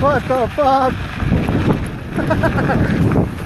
What the fuck?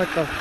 What the?